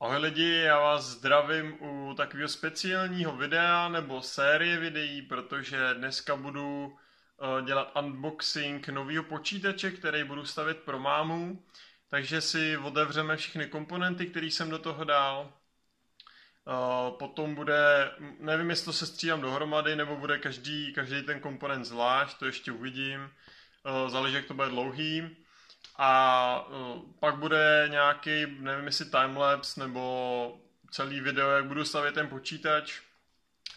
Ahoj lidi, já vás zdravím u takového speciálního videa nebo série videí, protože dneska budu eh, dělat unboxing nového počítače, který budu stavit pro mámu. Takže si otevřeme všechny komponenty, které jsem do toho dal. Eh, potom bude, nevím jestli to se střídám dohromady, nebo bude každý, každý ten komponent zvlášť, to ještě uvidím. Eh, záleží, jak to bude dlouhý. A uh, pak bude nějaký, nevím jestli timelapse nebo celý video, jak budu stavět ten počítač.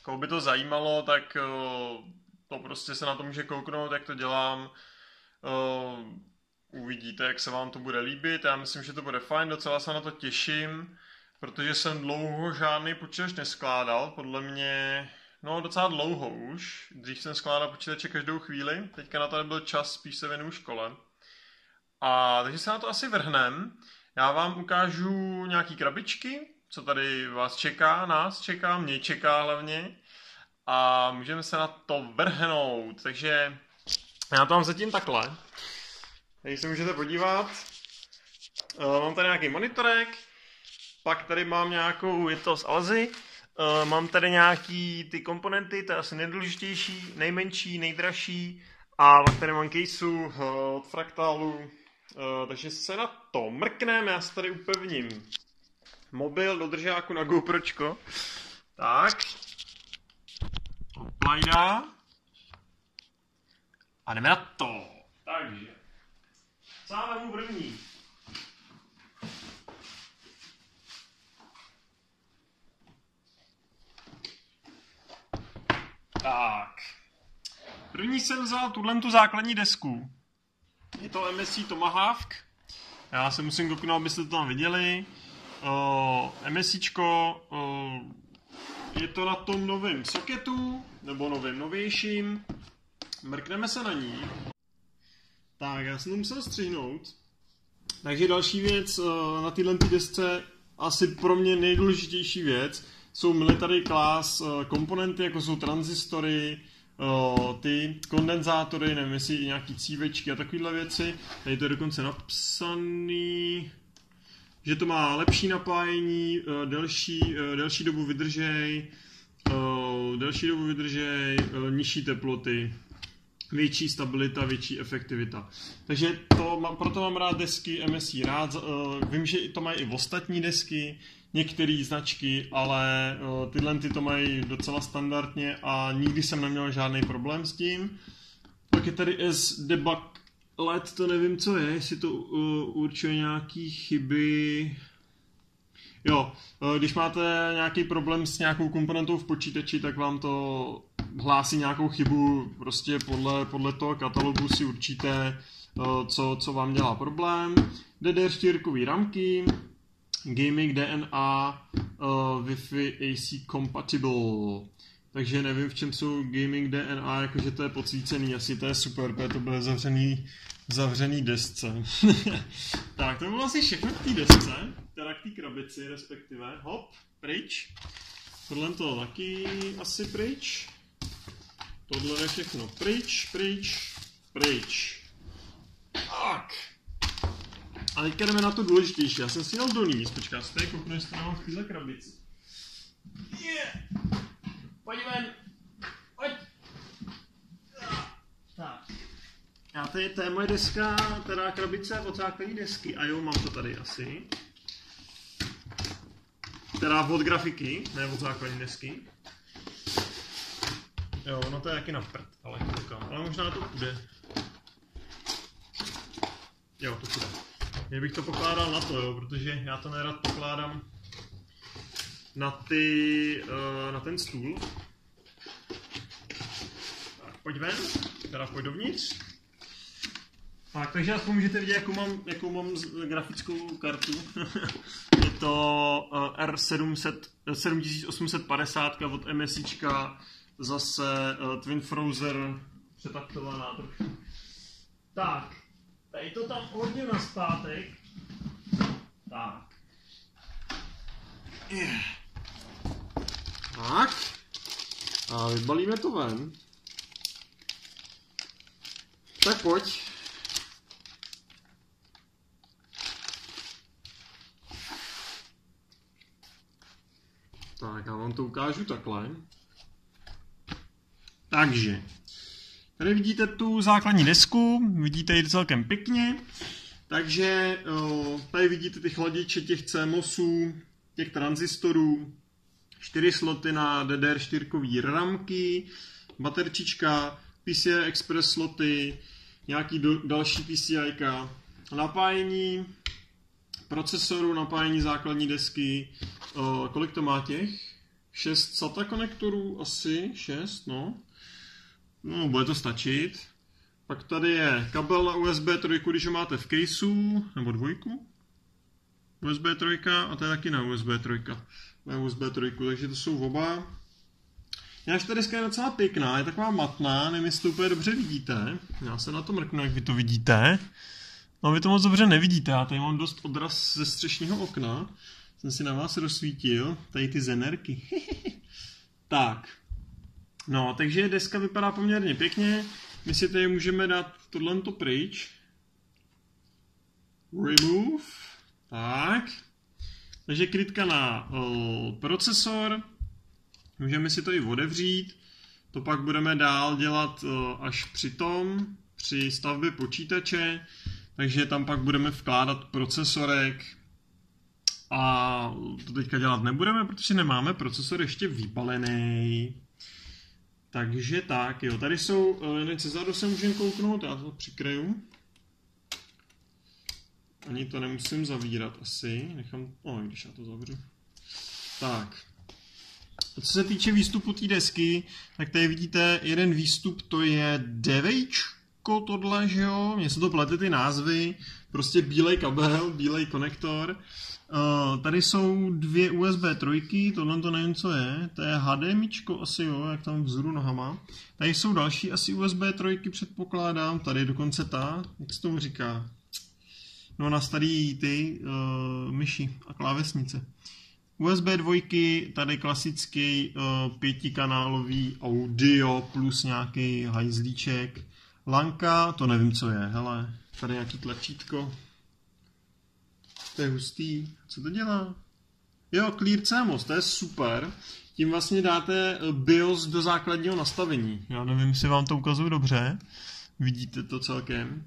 Koho by to zajímalo, tak uh, to prostě se na to může kouknout, jak to dělám. Uh, uvidíte, jak se vám to bude líbit. Já myslím, že to bude fajn, docela se na to těším, protože jsem dlouho žádný počítač neskládal. Podle mě, no docela dlouho už. Dřív jsem skládal počítače každou chvíli, teďka na to nebyl čas, spíš se věnuju škole. A takže se na to asi vrhnem. Já vám ukážu nějaký krabičky, co tady vás čeká, nás čeká, mě čeká hlavně. A můžeme se na to vrhnout. Takže já to mám zatím takhle. Tady se můžete podívat. Uh, mám tady nějaký monitorek, pak tady mám nějakou, je to z Alzy, uh, mám tady nějaký ty komponenty, to je asi nejdůležitější, nejmenší, nejdražší, a pak tady mám caseu uh, od Fraktálu, Uh, takže se na to mrkneme, já se tady upevním mobil do držáku na GoPročko. Tak. Oplajda. A jdeme na to. Takže. Co máme první? Tak. První jsem vzal tuhle tu základní desku. To MSC Tomahawk. Já se musím kouknout, abyste to tam viděli. Uh, MSCčko, uh, je to na tom novém soketu, nebo novém novějším. Mrkneme se na ní. Tak, já jsem to musel střihnout. Takže další věc uh, na téhle desce, asi pro mě nejdůležitější věc, jsou military class komponenty, jako jsou transistory, ty kondenzátory, nevím jestli i nějaký cívečky a takovéhle věci. Tady to je dokonce napsaný, že to má lepší napájení, e, delší, e, delší dobu vydržej, e, delší dobu vydržej, nižší teploty, větší stabilita, větší efektivita. Takže to mám, proto mám rád desky MSI rád. Vím, že to mají i v ostatní desky, některé značky, ale uh, tyhle ty to mají docela standardně a nikdy jsem neměl žádný problém s tím. Pak je tady S debug LED, to nevím, co je, jestli to uh, určuje nějaký chyby. Jo, když máte nějaký problém s nějakou komponentou v počítači, tak vám to hlásí nějakou chybu, prostě podle, podle toho katalogu si určíte, uh, co, co vám dělá problém. DDR4 ramky, Gaming DNA uh, Wi-Fi AC compatible. Takže nevím, v čem jsou Gaming DNA, jakože to je podsvícený, asi to je super, protože to bylo zavřený, zavřený desce. tak, to bylo asi všechno k té desce, teda k té krabici respektive. Hop, pryč. Tohle to taky asi pryč. Tohle je všechno pryč, pryč, pryč. Tak. A teďka jdeme na to důležitější. Já jsem si dal doníst. Počkej, já se tady kouknu, jestli mám v téhle krabici. Yeah. Pojď ven. Pojď. Tak. Já tady, to je moje deska, teda krabice od základní desky. A jo, mám to tady asi. Teda od grafiky, ne od základní desky. Jo, no to je jaký na prd, ale koukám. Ale možná to půjde. Jo, to půjde. Já bych to pokládal na to, jo, protože já to nerad pokládám na, ty, uh, na ten stůl. Tak, pojď ven, teda pojď dovnitř. Tak, takže aspoň můžete vidět, jakou mám, jakou mám grafickou kartu. je to uh, R700, 7850 od MSIčka, zase uh, Twin Frozer přetaktovaná trošku. Tak, Tady to tam hodně na zpátek. Tak. Tak. A vybalíme to ven. Tak pojď. Tak, já vám to ukážu takhle. Takže, tady vidíte tu základní desku, vidíte ji celkem pěkně. Takže tady vidíte ty chladiče těch CMOSů, těch tranzistorů, čtyři sloty na DDR4 ramky, baterčička, PCI Express sloty, nějaký do, další PCI, napájení procesoru, napájení základní desky, kolik to má těch? 6 SATA konektorů, asi 6, no. No, bude to stačit. Pak tady je kabel na USB 3, když ho máte v caseu, nebo dvojku. USB 3 a to je taky na USB 3. Na USB 3, takže to jsou oba. Jinak ta deska je docela pěkná, je taková matná, nevím, jestli to úplně dobře vidíte. Já se na to mrknu, jak vy to vidíte. No vy to moc dobře nevidíte, já tady mám dost odraz ze střešního okna. Jsem si na vás rozsvítil, tady ty zenerky. tak. No, takže deska vypadá poměrně pěkně. My si tady můžeme dát tohle pryč. Remove. Tak. Takže krytka na procesor. Můžeme si to i otevřít. To pak budeme dál dělat až při tom, při stavbě počítače. Takže tam pak budeme vkládat procesorek a to teďka dělat nebudeme, protože nemáme procesor ještě vypalený. Takže tak, jo, tady jsou, jen zezadu se můžeme kouknout, já to přikryju. Ani to nemusím zavírat asi, nechám, no, když já to zavřu. Tak. Co se týče výstupu té desky, tak tady vidíte jeden výstup, to je devejčko tohle, že jo, mně se to plete ty názvy, prostě bílej kabel, bílej konektor. Uh, tady jsou dvě USB trojky, tohle to nevím, co je, to je HDMI, asi jo, jak tam vzhůru nohama. Tady jsou další asi USB trojky, předpokládám, tady je dokonce ta, jak se tomu říká, no na starý ty uh, myši a klávesnice. USB dvojky, tady klasický uh, pětikanálový audio plus nějaký hajzlíček. Lanka, to nevím, co je, hele, tady nějaký tlačítko. To je hustý. Co to dělá? Jo, Clear CMOS, to je super. Tím vlastně dáte eh, BIOS do základního nastavení. Já nevím, jestli vám to ukazuju dobře. Vidíte to celkem.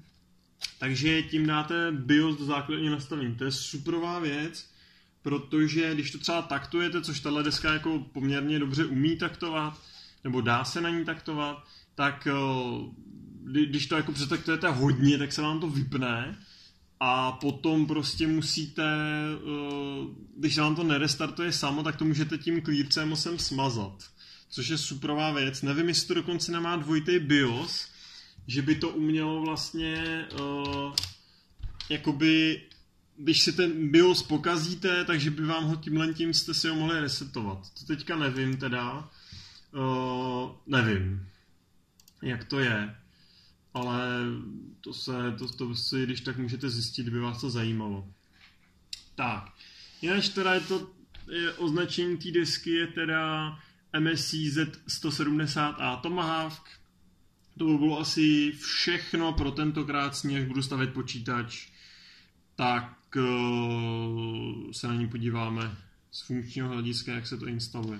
Takže tím dáte BIOS do základního nastavení. To je superová věc, protože když to třeba taktujete, což tahle deska jako poměrně dobře umí taktovat, nebo dá se na ní taktovat, tak eh, když to jako přetaktujete hodně, tak se vám to vypne a potom prostě musíte, eh, když se vám to nerestartuje samo, tak to můžete tím clear musím smazat. Což je superová věc. Nevím, jestli to dokonce nemá dvojitý BIOS, že by to umělo vlastně uh, jakoby když si ten BIOS pokazíte, takže by vám ho tímhle tím jste si ho mohli resetovat. To teďka nevím teda. Uh, nevím, jak to je ale to se, to, to si, když tak můžete zjistit, kdyby vás to zajímalo. Tak, jinak teda je to, je, označení té desky je teda MSC Z170A Tomahawk. To by bylo asi všechno pro tentokrát, až budu stavět počítač, tak uh, se na ní podíváme z funkčního hlediska, jak se to instaluje.